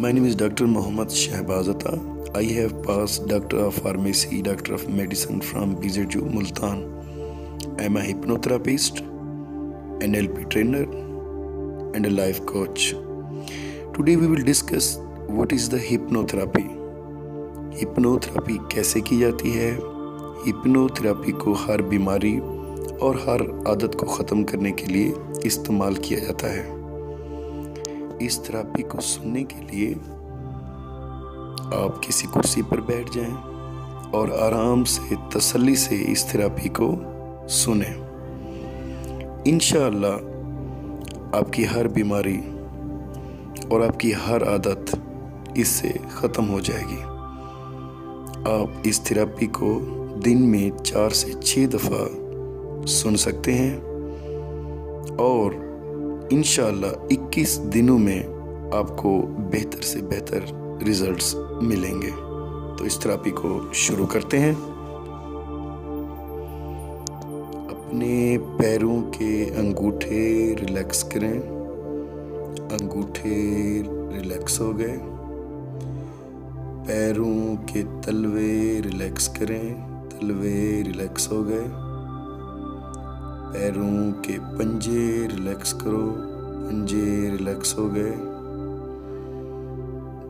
میں name is doctor Muhammad Shahbaz I have pass doctor of pharmacy doctor of medicine from you ملتانوتھراپسٹ N L P trainer and a life coach today we will discuss what is the hypnotherapy hypnotherapy کیسے کی جاتی ہے hypno therapy کو ہر بیماری اور ہر عادت کو ختم کرنے کے لیے استعمال کیا جاتا ہے اس تھراپی کو سننے کے لیے آپ کسی کرسی پر بیٹھ جائیں اور آرام سے تسلی سے اس تھراپی کو سنیں۔ انشاءاللہ آپ کی ہر بیماری اور آپ کی ہر عادت اس سے ختم ہو جائے گی۔ آپ اس تھراپی کو دن میں چار سے چھ دفعہ سن سکتے ہیں اور انشاءاللہ اکیس دنوں میں آپ کو بہتر سے بہتر ریزلٹس ملیں گے۔ تو اس تھراپی کو شروع کرتے ہیں۔ اپنے پیروں کے انگوٹھے ریلیکس کریں۔ انگوٹھے ریلیکس ہو گئے۔ پیروں کے تلوے ریلیکس کریں۔ تلوے ریلیکس ہو گئے۔ پیروں کے پنجے ریلیکس کرو پنجے ریلیکس ہو گئے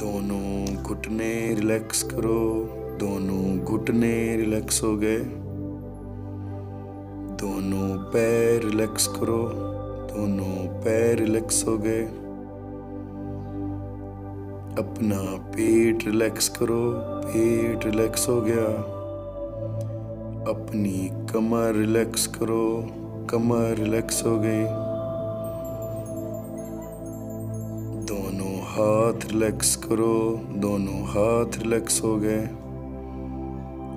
دونوں گھٹنے ریلیکس کرو دونوں گھٹنے ریلیکس ہو گئے دونوں پیر ریلیکس کرو دونوں پیر ریلیکس ہو گئے اپنا پیٹ ریلیکس کرو پیٹ ریلیکس ہو گیا اپنی کمر ریلیکس کرو کمر ریلیکس ہو گئی۔ دونوں ہاتھ ریلیکس کرو، دونوں ہاتھ ریلیکس ہو گئے۔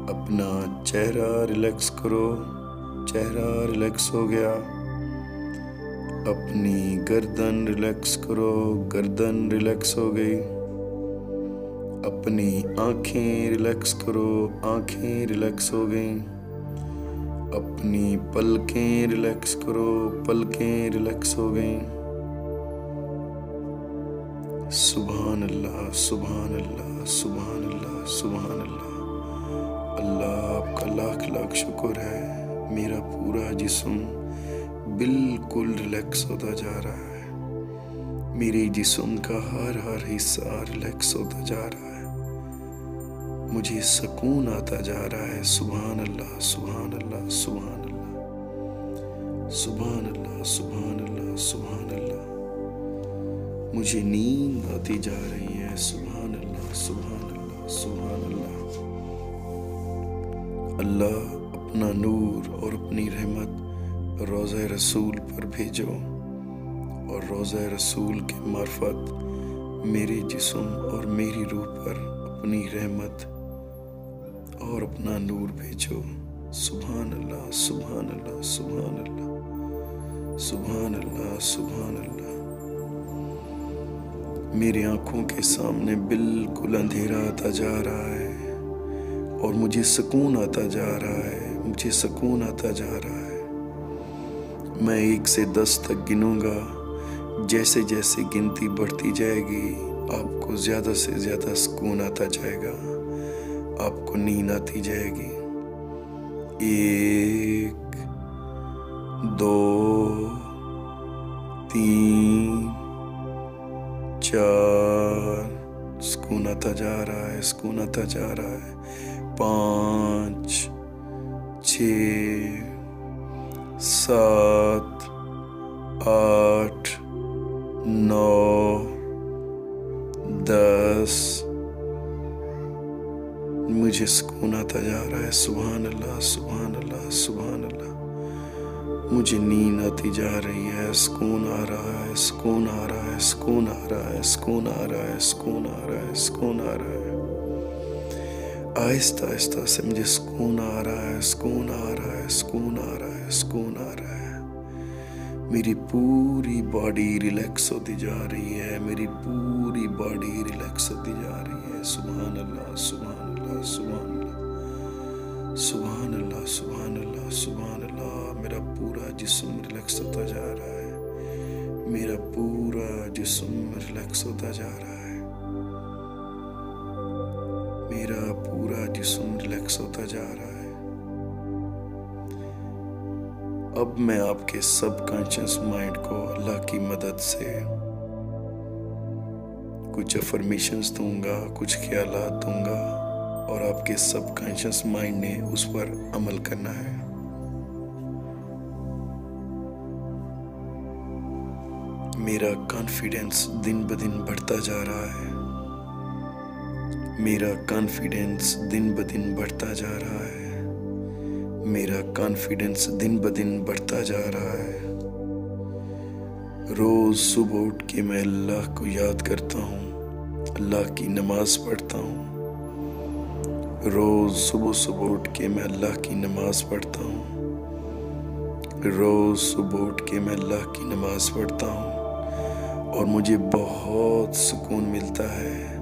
اپنا چہرہ ریلیکس کرو، چہرہ ریلیکس ہو گیا۔ اپنی گردن ریلیکس کرو، گردن ریلیکس ہو گئی۔ اپنی آنکھیں ریلیکس کرو، آنکھیں ریلیکس ہو گئیں۔ اپنی پلکیں ریلیکس کرو، پلکیں ریلیکس ہو گئیں۔ سبحان اللہ سبحان اللہ سبحان اللہ سبحان اللہ اللہ آپ کا لاکھ لاکھ شکر ہے۔ میرا پورا جسم بالکل ریلیکس ہوتا جا رہا ہے۔ میرے جسم کا ہر ہر حصہ ریلیکس ہوتا جا رہا ہے۔ مجھے سکون آتا جا رہا ہے۔ سبحان اللہ سبحان اللہ سبحان اللہ۔ سبحان اللہ سبحان اللہ سبحان اللہ۔ مجھے نیند آتی جا رہی ہے۔ سبحان اللہ سبحان اللہ سبحان اللہ۔ اللہ اپنا نور اور اپنی رحمت روزہ رسول پر بھیجو اور روزہ رسول کے معرفت میرے جسم اور میری روح پر اپنی رحمت اور اپنا نور بھیجو۔ سبحان اللہ سبحان اللہ سبحان اللہ سبحان اللہ سبحان اللہ میری آنکھوں کے سامنے بالکل اندھیرا آتا جا رہا ہے اور مجھے سکون آتا جا رہا ہے، مجھے سکون آتا جا رہا ہے۔ میں ایک سے دس تک گنوں گا، جیسے جیسے گنتی بڑھتی جائے گی، آپ کو زیادہ سے زیادہ سکون آتا جائے گا۔ آپ کو نیند آتی جائے گی۔ ایک، دو، تین، چار، سکون آتا جا رہا ہے، سکون آتا جا رہا ہے۔ پانچ، چھ، سات، آٹھ، نو مجھے سکون آتا جا رہا ہے سبحان اللہ سبحان اللہ سبحان اللہ مجھے نیند آتی جا رہی ہے سکون آ رہا ہے سکون آ رہا ہے سکون آ رہا ہے سکون آ رہا ہے سکون آ رہا ہے سکون آ رہا ہے آہستہ آہستہ سے مجھے سکون آ رہا ہے سکون آ رہا ہے سکون آ رہا ہے سکون آ رہا ہے میری پوری باڈی ریلیکس ہوتی جا رہی ہے میری پوری باڈی ریلیکس ہوتی جا رہی ہے سبحان اللہ سبحان اللہ سبحان اللہ سبحان اللہ سبحان اللہ سبحان اللہ، میرا پورا جسم ریلیکس ہوتا جا رہا ہے۔ میرا پورا جسم ریلیکس ہوتا جا رہا ہے۔ میرا پورا جسم ریلیکس ہوتا جا رہا ہے۔ اب میں آپ کے سب کانشیس مائنڈ کو اللہ کی مدد سے کچھ افرمیشنز دوں گا، کچھ خیالات دوں گا۔ اور آپ کے سب کانشیس مائنڈ نے اس پر عمل کرنا ہے۔ میرا کانفیڈنس دن بدن بڑھتا جا رہا ہے۔ میرا کانفیڈنس دن بدن بڑھتا جا رہا ہے۔ میرا کانفیڈنس دن بدن بڑھتا جا رہا ہے۔ روز صبح اٹھ کے میں اللہ کو یاد کرتا ہوں۔ اللہ کی نماز پڑھتا ہوں۔ روز صبح صبح اٹھ کے میں اللہ کی نماز پڑھتا ہوں۔ روز صبح اٹھ کے میں اللہ کی نماز پڑھتا ہوں۔ اور مجھے بہت سکون ملتا ہے۔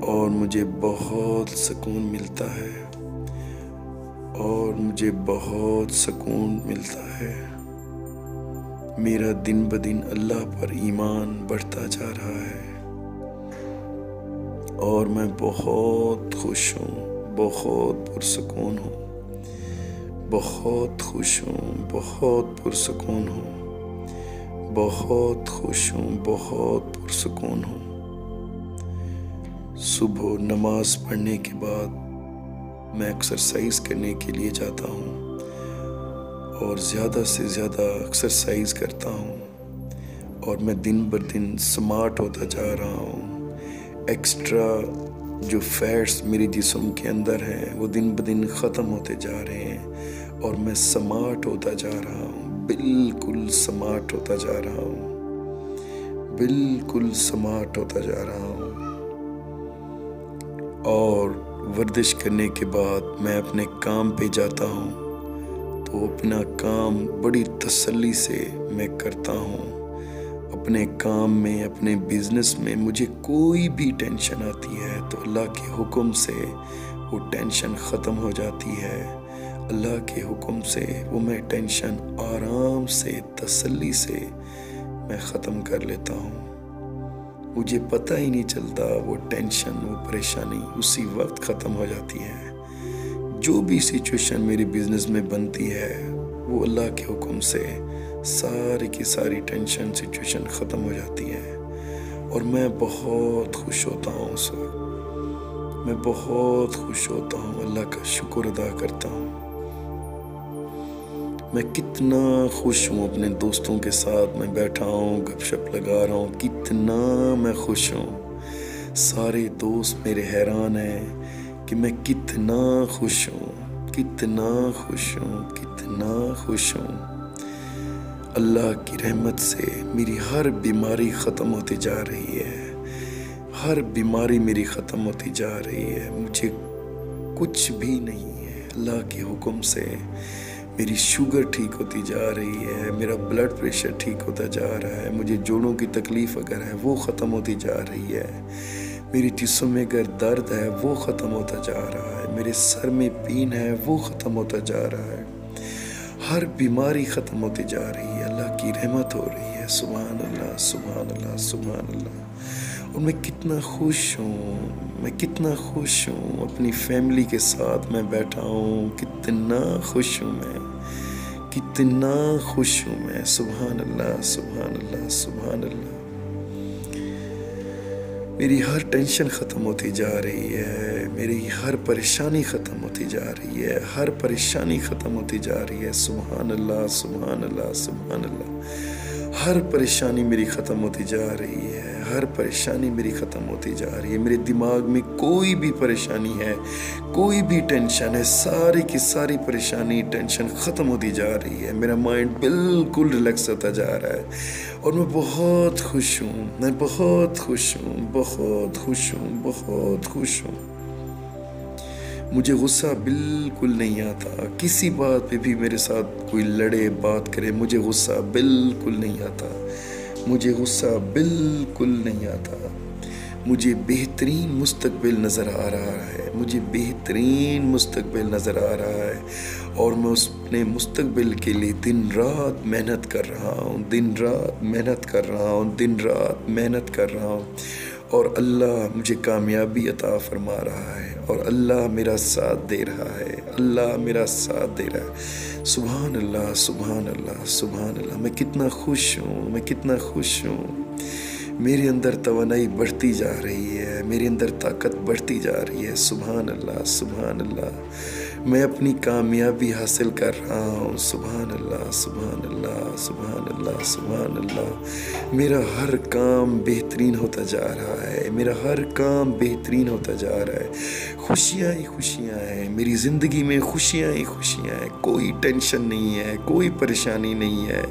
اور مجھے بہت سکون ملتا ہے۔ اور مجھے بہت سکون ملتا ہے۔ میرا دن بدن اللہ پر ایمان بڑھتا جا رہا ہے۔ اور میں بہت خوش ہوں، بہت پرسکون ہوں۔ بہت خوش ہوں، بہت پرسکون ہوں۔ بہت خوش ہوں، بہت پرسکون ہوں۔ صبح نماز پڑھنے کے بعد میں ایکسرسائز کرنے کے لیے جاتا ہوں اور زیادہ سے زیادہ ایکسرسائز کرتا ہوں اور میں دن بر دن سمارٹ ہوتا جا رہا ہوں۔ ایکسٹرا جو فیٹس میری جسم کے اندر ہیں، وہ دن بدن ختم ہوتے جا رہے ہیں اور میں سمارٹ ہوتا جا رہا ہوں، بالکل سمارٹ ہوتا جا رہا ہوں۔ بالکل سمارٹ ہوتا جا رہا ہوں۔ اور ورزش کرنے کے بعد میں اپنے کام پہ جاتا ہوں تو اپنا کام بڑی تسلی سے میں کرتا ہوں۔ اپنے کام میں، اپنے بزنس میں مجھے کوئی بھی ٹینشن آتی ہے تو اللہ کے حکم سے وہ ٹینشن ختم ہو جاتی ہے۔ اللہ کے حکم سے وہ میں ٹینشن آرام سے، تسلی سے میں ختم کر لیتا ہوں۔ مجھے پتہ ہی نہیں چلتا وہ ٹینشن وہ پریشانی اسی وقت ختم ہو جاتی ہے۔ جو بھی سچویشن میری بزنس میں بنتی ہے، وہ اللہ کے حکم سے ساری کی ساری ٹینشن سچویشن ختم ہو جاتی ہے اور میں بہت خوش ہوتا ہوں اس وقت۔ میں بہت خوش ہوتا ہوں، اللہ کا شکر ادا کرتا ہوں۔ میں کتنا خوش ہوں اپنے دوستوں کے ساتھ، میں بیٹھا ہوں، گپ شپ لگا رہا ہوں، کتنا میں خوش ہوں۔ سارے دوست میرے حیران ہیں کہ میں کتنا خوش ہوں، کتنا خوش ہوں، کتنا خوش ہوں۔ اللہ کی رحمت سے میری ہر بیماری ختم ہوتی جا رہی ہے۔ ہر بیماری میری ختم ہوتی جا رہی ہے۔ مجھے کچھ بھی نہیں ہے۔ اللہ کے حکم سے میری شوگر ٹھیک ہوتی جا رہی ہے۔ میرا بلڈ پریشر ٹھیک ہوتا جا رہا ہے۔ مجھے جوڑوں کی تکلیف اگر ہے وہ ختم ہوتی جا رہی ہے۔ میری جسم میں اگر درد ہے وہ ختم ہوتا جا رہا ہے۔ میرے سر میں پین ہے وہ ختم ہوتا جا رہا ہے۔ ہر بیماری ختم ہوتی جا رہی ہے۔ کی رحمت ہو رہی ہے۔ سبحان اللہ سبحان اللہ سبحان اللہ۔ اور میں کتنا خوش ہوں، میں کتنا خوش ہوں۔ اپنی فیملی کے ساتھ میں بیٹھا ہوں۔ کتنا خوش ہوں میں، کتنا خوش ہوں میں۔ سبحان اللہ سبحان اللہ سبحان اللہ۔ میری ہر ٹینشن ختم ہوتی جا رہی ہے، میری ہر پریشانی ختم ہوتی جا رہی ہے، ہر پریشانی ختم ہوتی جا رہی ہے۔ سبحان اللہ سبحان اللہ سبحان اللہ۔ ہر پریشانی میری ختم ہوتی جا رہی ہے، ہر پریشانی میری ختم ہوتی جا رہی ہے۔ میرے دماغ میں کوئی بھی پریشانی ہے، کوئی بھی ٹینشن ہے، ساری کی ساری پریشانی، ٹینشن ختم ہوتی جا رہی ہے۔ میرا مائنڈ بالکل ریلیکس ہوتا جا رہا ہے۔ اور میں بہت خوش ہوں، میں بہت خوش ہوں، بہت خوش ہوں، بہت خوش ہوں۔ مجھے غصہ بالکل نہیں آتا۔ کسی بات پہ بھی میرے ساتھ کوئی لڑے، بات کرے، مجھے غصہ بالکل نہیں آتا۔ مجھے غصہ بالکل نہیں آتا۔ مجھے بہترین مستقبل نظر آ رہا ہے۔ مجھے بہترین مستقبل نظر آ رہا ہے۔ اور میں اس اپنے مستقبل کے لیے دن رات محنت کر رہا ہوں۔ دن رات محنت کر رہا ہوں۔ دن رات محنت کر رہا ہوں۔ اور اللہ مجھے کامیابی عطا فرما رہا ہے اور اللہ میرا ساتھ دے رہا ہے۔ اللہ میرا ساتھ دے رہا ہے۔ سبحان اللہ سبحان اللہ سبحان اللہ۔ میں کتنا خوش ہوں، میں کتنا خوش ہوں۔ میرے اندر توانائی بڑھتی جا رہی ہے، میرے اندر طاقت بڑھتی جا رہی ہے۔ سبحان اللہ سبحان اللہ۔ میں اپنی کامیابی حاصل کر رہا ہوں۔ سبحان اللہ سبحان اللہ سبحان اللہ سبحان اللہ۔ میرا ہر کام بہترین ہوتا جا رہا ہے۔ میرا ہر کام بہترین ہوتا جا رہا ہے۔ خوشیاں ہی خوشیاں ہیں۔ میری زندگی میں خوشیاں ہی خوشیاں ہیں۔ کوئی ٹینشن نہیں ہے، کوئی پریشانی نہیں ہے۔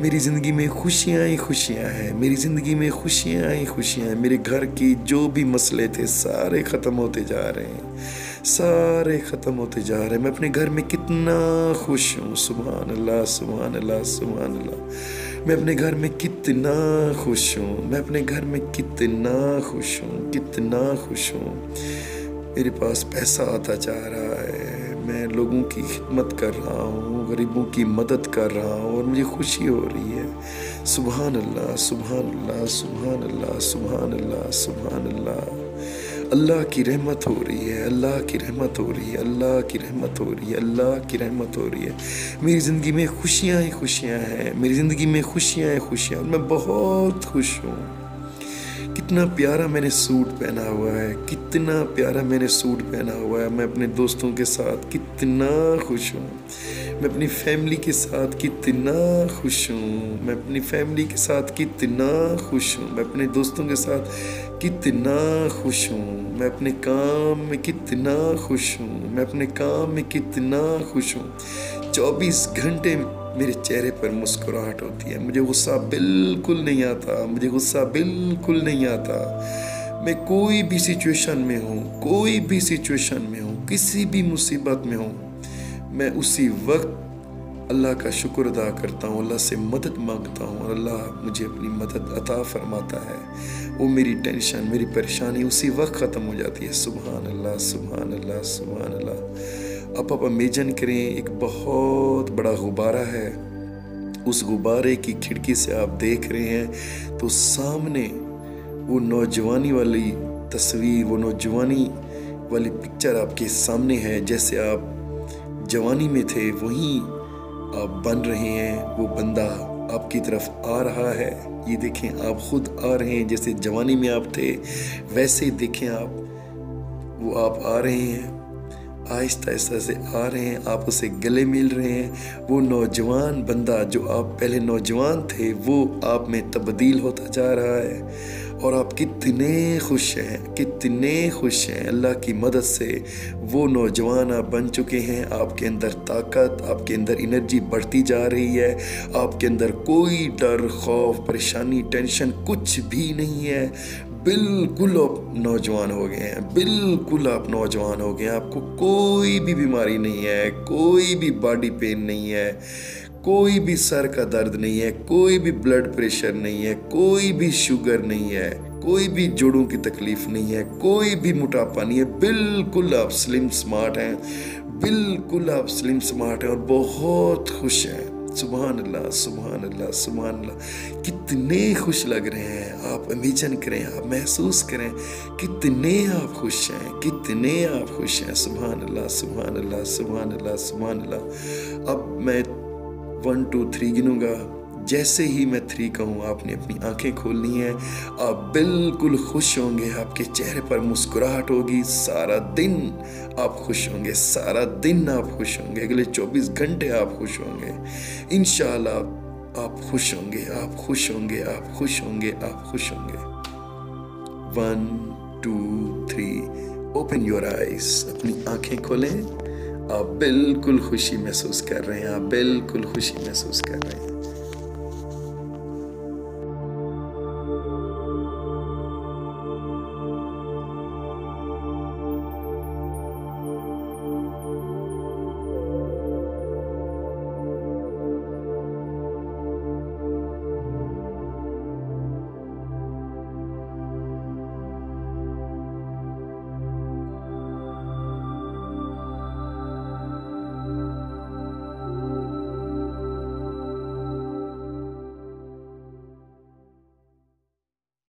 میری زندگی میں خوشیاں ہی خوشیاں ہیں۔ میری زندگی میں خوشیاں ہی خوشیاں ہیں۔ میرے گھر کی جو بھی مسئلے تھے، سارے ختم ہوتے جا رہے ہیں۔ سارے ختم ہوتے جا رہے ہیں۔ میں اپنے گھر میں کتنا خوش ہوں۔ سبحان اللہ سبحان اللہ سبحان اللہ۔ میں اپنے گھر میں کتنا خوش ہوں۔ میں اپنے گھر میں کتنا خوش ہوں۔ کتنا خوش ہوں۔ میرے پاس پیسہ آتا جا رہا ہے۔ میں لوگوں کی خدمت کر رہا ہوں، غریبوں کی مدد کر رہا ہوں اور مجھے خوشی ہو رہی ہے۔ سبحان اللہ سبحان اللہ سبحان اللہ سبحان اللہ سبحان اللہ۔ اللہ کی رحمت ہو رہی ہے، اللہ کی رحمت ہو رہی ہے، اللہ کی رحمت ہو رہی ہے، اللہ کی رحمت ہو رہی ہے۔ میری زندگی میں خوشیاں ہی خوشیاں ہیں، میری زندگی میں خوشیاں ہی خوشیاں میں بہت خوش ہوں۔ کتنا پیارا میں نے سوٹ پہنا ہوا ہے، کتنا پیارا میں نے سوٹ پہنا ہوا ہے، میں اپنے دوستوں کے ساتھ کتنا خوش ہوں۔ میں اپنی فیملی کے ساتھ کتنا خوش ہوں، میں اپنی فیملی کے ساتھ کتنا خوش ہوں، میں اپنے دوستوں کے ساتھ کتنا خوش ہوں، میں اپنے کام میں کتنا خوش ہوں، میں اپنے کام میں کتنا خوش ہوں۔ چوبیس گھنٹے میرے چہرے پر مسکراہٹ ہوتی ہے، مجھے غصہ بالکل نہیں آتا، مجھے غصہ بالکل نہیں آتا۔ میں کوئی بھی سچویشن میں ہوں، کوئی بھی سچویشن میں ہوں، کسی بھی مصیبت میں ہوں میں اسی وقت اللہ کا شکر ادا کرتا ہوں، اللہ سے مدد مانگتا ہوں اور اللہ مجھے اپنی مدد عطا فرماتا ہے۔ وہ میری ٹینشن، میری پریشانی اسی وقت ختم ہو جاتی ہے۔ سبحان اللہ سبحان اللہ سبحان اللہ۔ اب آپ امیجن کریں، ایک بہت بڑا غبارہ ہے۔ اس غبارے کی کھڑکی سے آپ دیکھ رہے ہیں تو سامنے وہ نوجوانی والی تصویر، وہ نوجوانی والی پکچر آپ کے سامنے ہے۔ جیسے آپ جوانی میں تھے، وہیں آپ بن رہے ہیں۔ وہ بندہ آپ کی طرف آ رہا ہے۔ یہ دیکھیں، آپ خود آ رہے ہیں۔ جیسے جوانی میں آپ تھے، ویسے دیکھیں آپ۔ وہ آپ آ رہے ہیں۔ آہستہ آہستہ سے آ رہے ہیں۔ آپ اسے گلے مل رہے ہیں۔ وہ نوجوان بندہ جو آپ پہلے نوجوان تھے، وہ آپ میں تبدیل ہوتا جا رہا ہے۔ اور آپ کتنے خوش ہیں، کتنے خوش ہیں۔ اللہ کی مدد سے وہ نوجوان آپ بن چکے ہیں۔ آپ کے اندر طاقت، آپ کے اندر انرجی بڑھتی جا رہی ہے۔ آپ کے اندر کوئی ڈر، خوف، پریشانی، ٹینشن کچھ بھی نہیں ہے۔ بالکل آپ نوجوان ہو گئے ہیں، بالکل آپ نوجوان ہو گئے ہیں۔ آپ کو کوئی بھی بیماری نہیں ہے، کوئی بھی باڈی پین نہیں ہے۔ کوئی بھی سر کا درد نہیں ہے، کوئی بھی بلڈ پریشر نہیں ہے، کوئی بھی شوگر نہیں ہے، کوئی بھی جوڑوں کی تکلیف نہیں ہے، کوئی بھی موٹاپا نہیں ہے۔ بالکل آپ سلم سمارٹ ہیں، بالکل آپ سلم سمارٹ ہیں اور بہت خوش ہیں۔ سبحان اللہ سبحان اللہ سبحان اللہ۔ کتنے خوش لگ رہے ہیں آپ، امیجن کریں آپ، محسوس کریں۔ کتنے آپ خوش ہیں، کتنے آپ خوش ہیں۔ سبحان اللہ سبحان اللہ سبحان اللہ سبحان اللہ۔ اب میں ون ٹو تھری گنوں گا جیسے ہی میں تھری کہوں آپ نے اپنی آنکھیں کھولنی ہیں آپ بالکل خوش ہوں گے آپ کے چہرے پر مسکراہٹ ہوگی سارا دن آپ خوش ہوں گے سارا دن آپ خوش ہوں گے اگلے چوبیس گھنٹے آپ خوش ہوں گے انشاءاللہ آپ خوش ہوں گے آپ خوش ہوں گے آپ خوش ہوں گے آپ خوش ہوں گے one two three open your eyes اپنی آنکھیں کھولیں آپ بالکل خوشی محسوس کر رہے ہیں آپ بالکل خوشی محسوس کر رہے ہیں۔